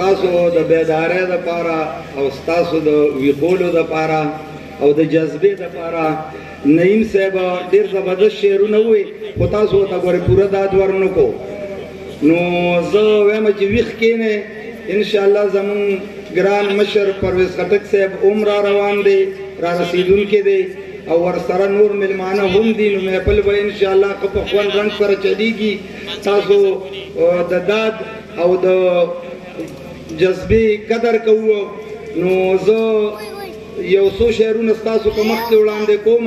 تاسو د بیدارۍ د پاره او تاسو د ویخولو د پاره او د جذبې د پاره نعیم صاحب ډیر زبردست شعرونه وې خو تاسو ته غوړې پوره داد ورنو کو نو زه وایم چې ویخ کینې ان شاء الله زمون ګران مشر پرویز خټک صاحب عمر روان دی را رسیدونکې دی او ورسره نور ملمانه هم دي نو محفل به ان شاء الله خپل خوان رنگ سره چلیږي تاسو د داد او د جذبې قدر کوو نو زه یو څو شعرونه ستاسو په مخ کې وړاندې کوم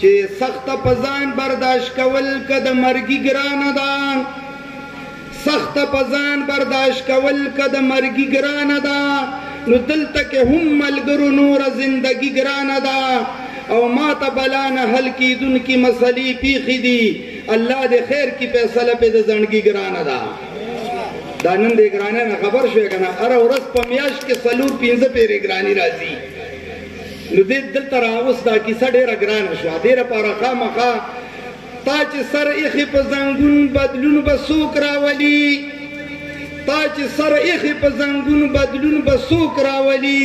چې سخت په ځان برداشت کول که د مرګي ګرانه ده سخت په ځان برداشت کول که د مرګي ګرانه ده نو دلته کې هم ملګرو نور زندگی ګرانه ده او ما ته بلا نه حل کیدونکې مسلې پیښې دي الله دې خیر کی فیصله په د زندګی ګرانه ده دا نن دې ګرانه نه خبر شوې کنه ار ورځ په میاش کې سلور 15 پیری ګرانی راځي نو دې دلته راوس دا کیسه ډیره ګرانه شو دې لپاره خامخا تا چې سر اخی په زنګون بدلون بسوک راولي تا چې سر اخی په زنګون بدلون بسوک راولي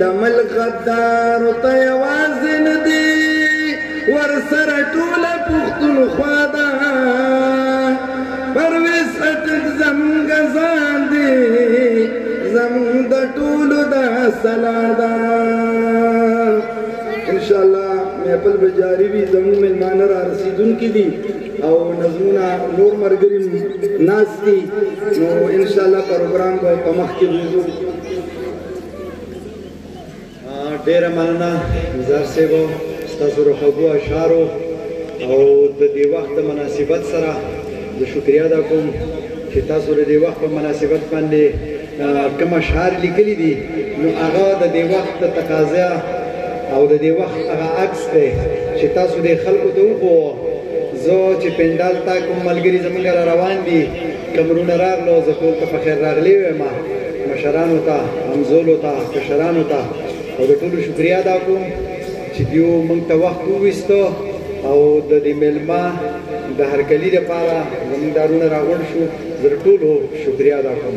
د ملک غدارو ته یوازې نه دی ورسره ټوله پښتونخوا ده پرویز خټک زمونږ ځان دی زمونږ د ټولو د سلا ده انشاءالله محفل به جاري وي زمونږ مېلمانه را رسېدونکي دي او نظمونه نور ملګري ناست دي نو انشاءالله پروګرام به په مخکې وځو ډیره مننه نظر صاحب ستاسو روحګو اشعارو او د دې وخت مناسبت سره د شکریا ادا کوم چې تاسو د دې وخت په مناسبت باندې کوم اشعار لیکلي دي نو هغه د دې وخت د تقاضا او د دې وخت هغه عکس دی چې تاسو د خلکو ته وګورئ زه چې پندال تا کوم ملګری زمونږ را روان دي کوم وروڼه راغلو زه ټول ته په خیر راغلی وایم مشرانو ته همزولو ته کشرانو ته او د ټولو شکریا ادا کوم چې دیو موږ ته وخت وویستو او د دې ملما د هرکلی لپاره زموږ دارونه راغون شو زه ټولو شکریا ادا کوم